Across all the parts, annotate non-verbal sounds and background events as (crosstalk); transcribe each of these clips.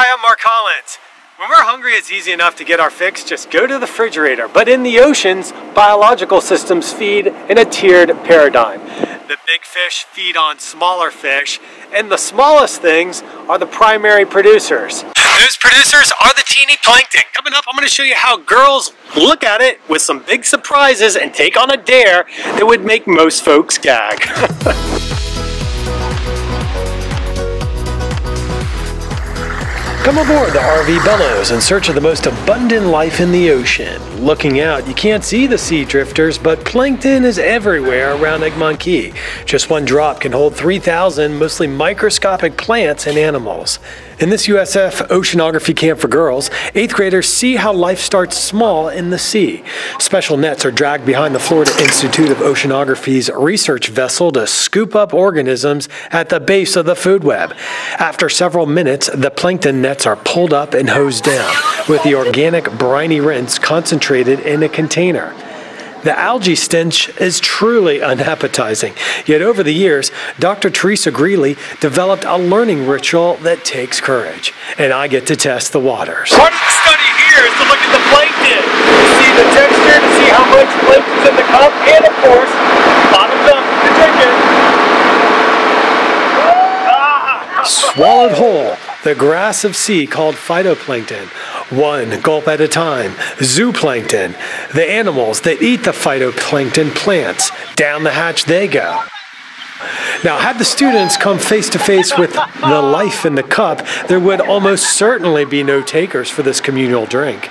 Hi, I'm Mark Collins. When we're hungry, it's easy enough to get our fix. Just go to the refrigerator. But in the oceans, biological systems feed in a tiered paradigm. The big fish feed on smaller fish, and the smallest things are the primary producers. Those producers are the teeny plankton. Coming up, I'm going to show you how girls look at it with some big surprises and take on a dare that would make most folks gag. (laughs) Come aboard the RV Bellows in search of the most abundant life in the ocean. Looking out, you can't see the sea drifters, but plankton is everywhere around Egmont Key. Just one drop can hold 3,000 mostly microscopic plants and animals. In this USF oceanography camp for girls, eighth graders see how life starts small in the sea. Special nets are dragged behind the Florida Institute of Oceanography's research vessel to scoop up organisms at the base of the food web. After several minutes, the plankton nets are pulled up and hosed down, with the organic briny rinse concentrated in a container. The algae stench is truly unappetizing. Yet over the years, Dr. Teresa Greely developed a learning ritual that takes courage, and I get to test the waters. Part of the study here is to look at the plankton, to see the texture, to see how much plankton's in the cup, and of course, bottoms up to drink it. Swallowed whole, the grass of sea called phytoplankton, one gulp at a time. Zooplankton, the animals that eat the phytoplankton plants. Down the hatch they go. Now, had the students come face to face with the life in the cup, there would almost certainly be no takers for this communal drink.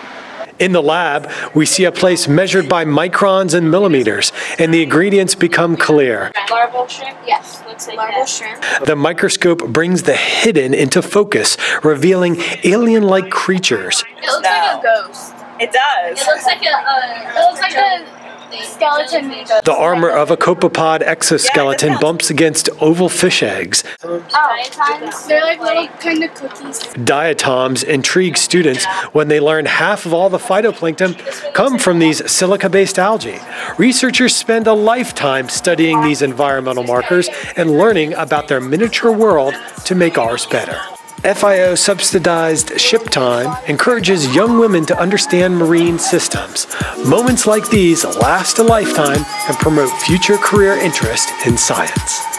In the lab, we see a place measured by microns and millimeters, and the ingredients become clear. Larval shrimp? Yes, looks like larval shrimp. The microscope brings the hidden into focus, revealing alien like creatures. It looks like a ghost. It does. It looks like a. Uh, it looks like a skeleton. The armor of a copepod exoskeleton bumps against oval fish eggs. Oh, they're like little kind of cookies. Diatoms intrigue students when they learn half of all the phytoplankton come from these silica-based algae. Researchers spend a lifetime studying these environmental markers and learning about their miniature world to make ours better. FIO subsidized ship time encourages young women to understand marine systems. Moments like these last a lifetime and promote future career interest in science.